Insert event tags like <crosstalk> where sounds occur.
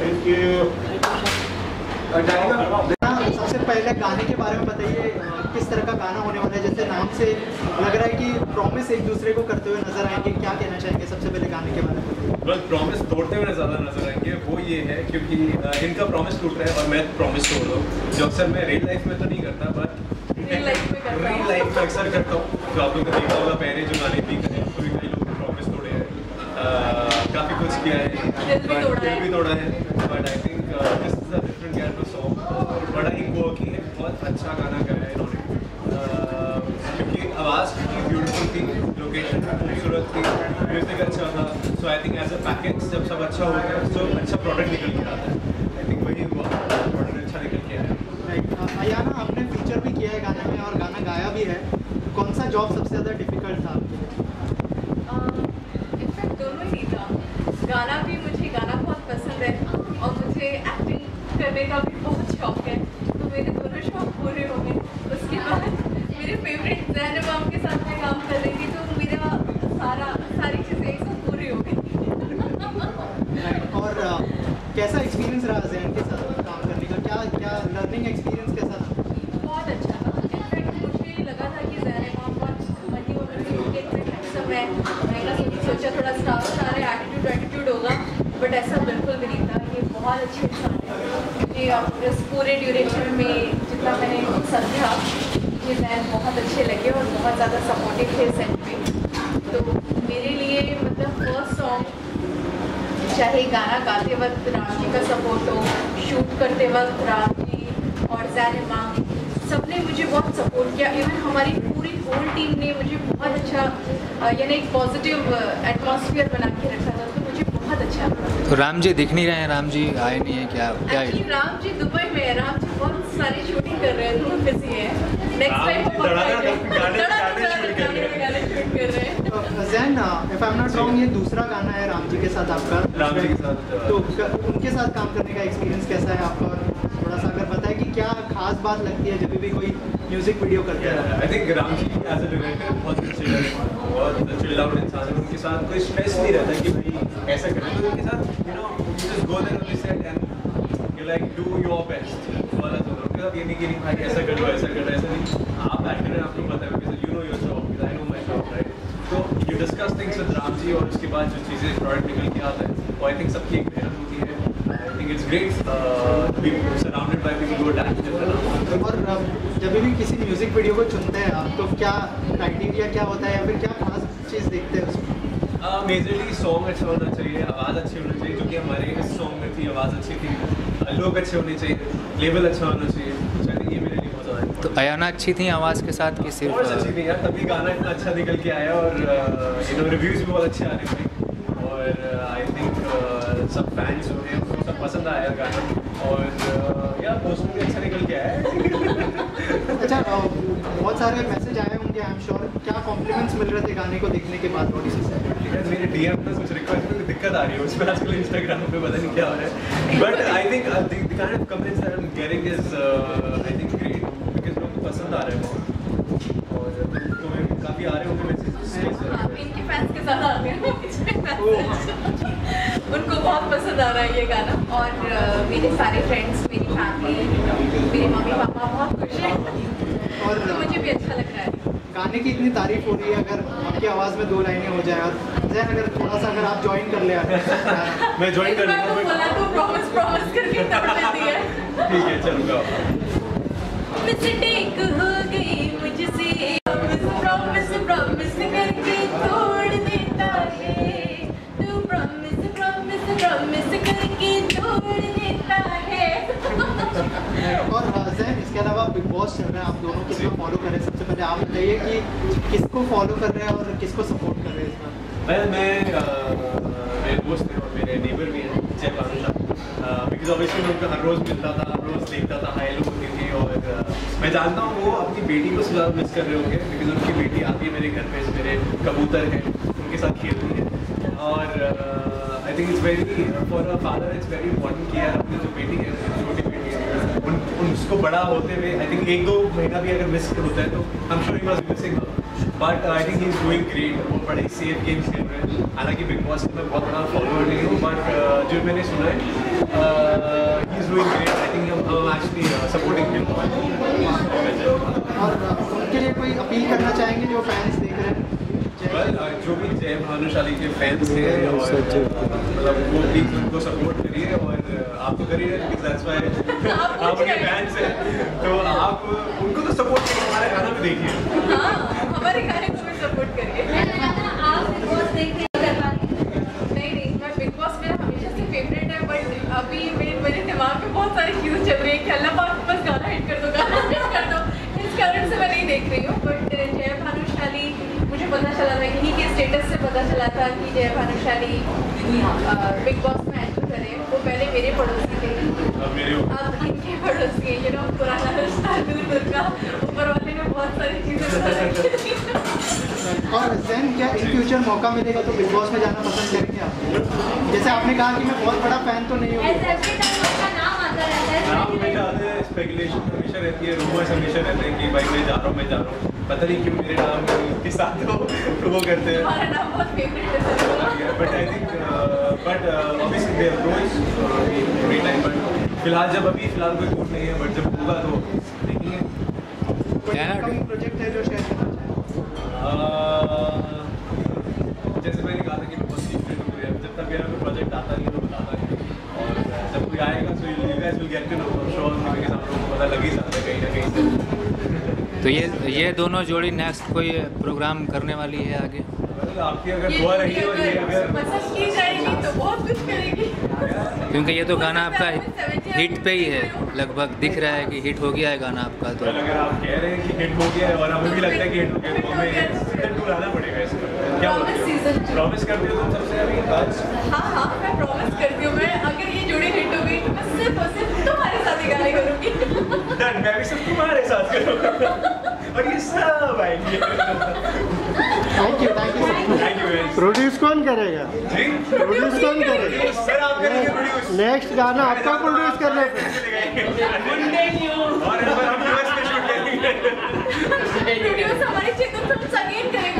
Thank you. सबसे पहले गाने के बारे में बताइए किस तरह का गाना होने वाला है जैसे नाम से लग रहा है कि प्रॉमिस एक दूसरे को करते हुए नज़र आएँगे क्या कहना चाहेंगे सबसे पहले गाने के बारे में बस प्रॉमिस तोड़ते हुए ज़्यादा नज़र आएँगे वो ये है क्योंकि इनका प्रॉमिस टूट रहा है और मैं प्रॉमिस तोड़ रहा हूँ जो अक्सर मैं रियल लाइफ में तो नहीं करता बट हूँ। रियल लाइफ में अक्सर करता हूँ जो आप लोगों ने देखा होगा पहले जो गाने भी कई लोगों ने प्रॉमिस तोड़े हैं अ, काफ़ी कुछ किया है। दिल भी तोड़ा है। But I think this is a different character song बड़ा ही वर्की है बहुत अच्छा गाना गाया है इन्होंने। क्योंकि आवाज़ कितनी ब्यूटीफुल थी लोकेशन खूबसूरत थी म्यूज़िक अच्छा था। So I think as a package जब सब अच्छा होता है तो अच्छा प्रोडक्ट निकल के आता है। आई थिंक वही हुआ। प्रोडक्ट अच्छा निकल के आया। अयाना आपने फीचर भी किया है गाने में और गाना गाया भी है। कौन सा जॉब सबसे ज़्यादा डिफ़िकल्ट था आपके लिए इनफैक्ट दोनों ही था गाना भी मुझे गाना बहुत पसंद है और मुझे एक्टिंग करने का भी बहुत शौक है। तो मेरे दोनों शौक पूरे हो गए। उसके बाद मेरे फेवरेट जैन इमाम के साथ मैं काम कर रही थी तो मेरा सारा सारी चीज़ें एक साथ पूरी हो गई। और कैसा एक्सपीरियंस रहा जैन के साथ काम करने का? क्या क्या लर्निंग एक्सपीरियंस कैसा था? बहुत अच्छा मुझे लगा था कि जैन इमाम बहुत मल्टी मैंने सोचा थोड़ा स्टाफ सारा एटीट्यूड एटीट्यूड होगा बट ऐसा बिल्कुल भी नहीं था ये बहुत अच्छे मुझे पूरे ड्यूरेशन में जितना मैंने समझा, ये जैन बहुत अच्छे लगे और बहुत ज़्यादा सपोर्टिव थे सेट पे तो मेरे लिए मतलब फ़र्स्ट सॉन्ग चाहे गाना गाते वक्त राम जी का सपोर्ट हो शूट करते वक्त राम जी और जैन इमाम सबने मुझे बहुत सपोर्ट किया। इवन हमारी पूरी होल टीम ने मुझे बहुत अच्छा यानी एक पॉजिटिव एटमॉस्फेयर बना के रखा। मुझे अच्छा। तो राम जी दिख नहीं रहे हैं राम जी आए नहीं है क्या क्या है? राम जी दुबई में है राम जी बहुत सारी शूटिंग कर रहे हैं बहुत बिज़ी है नेक्स्ट टाइम तो Jain if I am not wrong ये दूसरा गाना है राम जी के साथ आपका। राम जी के साथ, तो उनके साथ काम करने का एक्सपीरियंस कैसा है आपका? क्या खास बात लगती है जब भी कोई म्यूज़िक वीडियो करते हैं? I think Ram ji as a director बहुत चिल बहुत चिल आउट इंसान है, उनके साथ कोई स्ट्रेस नहीं रहता कि भाई ऐसा करें। तो उनके साथ you know just go there on the set and you like do your best वाला तो उनके साथ ये नहीं कि नहीं, भाई, ऐसा कर लो, ऐसा कर ऐसा नहीं। आप एक्टर हैं, आपको पता है because you know your job I know my job right तो you discuss things with Ram ji और उसके बाद जो चीज़ें प्रोडक्ट निकल के आता है वो आई थिंक सबकी एक मेहनत होती है। I think it's great be surrounded by people who are talented और जब भी किसी म्यूज़िक वीडियो को चुनते हैं आप तो क्या क्राइटेरिया क्या होता है या फिर क्या खास चीज़ देखते हैं उसमें? मेजरली सॉन्ग अच्छा होना चाहिए आवाज़ अच्छी होनी चाहिए जो कि हमारे इस सॉन्ग में थी आवाज़ अच्छी थी लोग अच्छे होने चाहिए लेवल अच्छा होना चाहिए तो आई ये मेरे लिए बहुत ज़्यादा तो अयाना अच्छी थी आवाज़ के साथ कि बहुत अच्छी थी यार तभी गाना इतना अच्छा निकल के आया और यू नो रिव्यूज़ भी बहुत अच्छे आ रहे थे और आई थिंक सब फैंस सब गाना और यार पोस्टर भी अच्छा निकल के आया है। <laughs> अच्छा बहुत सारे मैसेज आए होंगे आई एम श्योर क्या कॉम्प्लीमेंट्स मिल रहे थे गाने को देखने के बाद ऑडिशन से? यार मेरे डीएम में कुछ रिक्वेस्ट में दिक्कत आ रही है उसमें आजकल इंस्टाग्राम पे पता नहीं क्या हो रहा है। But I think the kind of comments I am getting is I think great because लोगों पसंद आ रहा है बहुत। और तुम्हें काफ़ी आ रहे होंगे मैसेज इनके फैंस के साथ आ गए हैं मुझे message। उनको बहुत पसंद आ रहा है ये गाना। और मेरे सारे फ्रेंड्स मेरी फैमिली मेरे मम्मी पापा बहुत खुश हैं। और तो मुझे भी अच्छा लग रहा है। गाने की इतनी तारीफ़ हो रही है अगर आपकी आवाज़ में दो लाइनें हो जाए और जैन अगर थोड़ा सा अगर आप ज्वाइन कर ले मैं ज्वाइन कर बोला तो प्रॉमिस प्रॉमिस करके तोड़ देती है। ठीक है चलूँगा। मिस्टेक हो गई मुझसे। मैं जानता हूँ वो अपनी बेटी को ज़्यादा मिस कर रहे होंगे बिकॉज़ उनकी बेटी आती है मेरे घर पे मेरे कबूतर हैं, उनके साथ खेलती है। और I think it's very for a father it's very important कि यार अपनी जो बेटी है, छोटी उन उसको बड़ा होते हुए आई थिंक एक दो महीना भी अगर मिस होता है तो I am sure he missing but I think he is doing great वो बड़े सेफ़ गेम्स खेल रहे हैं। हालाँकि बिग बॉस में बहुत बड़ा फॉलोअर नहीं हूँ बट जो मैंने सुना है he is doing great I think हम एक्चुअली सपोर्टिंग हिम और उनके लिए कोई अपील करना चाहेंगे जो फैंस देख रहे हैं? जो भी जय भानुशाली के फैंस हैं और मतलब वो प्लीज़ उनको सपोर्ट करिए और आप तो करिए बिकॉज़ दैट्स व्हाई आप <laughs> आप उनके। फैंस हैं। तो आप उनको तो सपोर्ट करिए हमारा गाना भी देखिए। हाँ हमारे गाने को भी सपोर्ट करिए। आप बिग बॉस देख नहीं नहीं नहीं मैं बिग बॉस मेरा हमेशा से फेवरेट है बट अभी मेरे मेरे दिमाग में बहुत सारी चीज़ें चल रही है कि अल्लाह पाक बस गाना हिट कर दो गाना हिट कर दो। इस कारण से मैं नहीं देख रही हूँ बट जय भानुशाली मुझे पता चला था कि के स्टेटस से पता चला था कि जय भानुशाली बिग बॉस में एंटर करें। वो पहले मेरे पड़ोसी थे। अब मेरे अब इनके पड़ोसी हैं यू नो पुराना रिश्ता दूर दूर का ऊपर वाले ने बहुत सारी चीज़ें। और जैन क्या इन फ्यूचर मौका मिलेगा तो बिग बॉस में जाना पसंद करेंगे आप? जैसे आपने कहा कि मैं बहुत बड़ा फ़ैन तो नहीं हूँ ऐसे एवरी टाइम आपका नाम आता रहता है नाम हमेशा आते हैं? स्पेकुलेशन हमेशा रहती है रूमर्स हमेशा रहते हैं कि भाई मैं जा रहा हूँ मैं जा रहा हूँ। पता नहीं क्यों मेरे नाम के साथ वो वो करते हैं। हमारा नाम बहुत फेवरेट है sir. But I think but obviously they approach free time but फ़िलहाल जब अभी फ़िलहाल कोई कोर्ट नहीं है बट जब होगा तो देखेंगे। प्रोजेक्ट है जो शेयर करना Uh, जैसे मैंने कहा था कि मैं बहुत सीक्रेट हूँ जब तक मेरा कोई प्रोजेक्ट आता नहीं तो बताता नहीं और uh, जब कोई आएगा तो you guys will get to know sure because आप लोगों को पता लग ही जाता है कहीं ना कहीं से तो ये ये दोनों जोड़ी नेक्स्ट कोई प्रोग्राम करने वाली है आगे? आपकी अगर दुआ रही और ये अगर अगर पसंद की जाएगी तो बहुत कुछ करेगी। क्योंकि ये तो गाना आपका <laughs> हिट पे ही है। लगभग दिख रहा है कि हिट हो गया है गाना आपका तो। अगर आप कह रहे हैं कि हिट हो गया है और हमें भी लगता है कि हिट हो गया है, तो हमें सीज़न टू लाना पड़ेगा इसमें। क्या बोलते हो? प्रॉमिस करते हो तुम सबसे अभी? आज हाँ हाँ मैं प्रॉमिस करती हूँ। मैं अगर ये जोड़ी हिट हो गई तो मैं सिर्फ़ और सिर्फ़ तुम्हारे मैं भी सब तुम्हारे साथ और ये सब आएँगे thank you thank you produce कौन करेगा? प्रोड्यूस कौन करेगा? नेक्स्ट गाना आपका प्रोड्यूस शूट करेंगे प्रोड्यूस हमारी करेगा।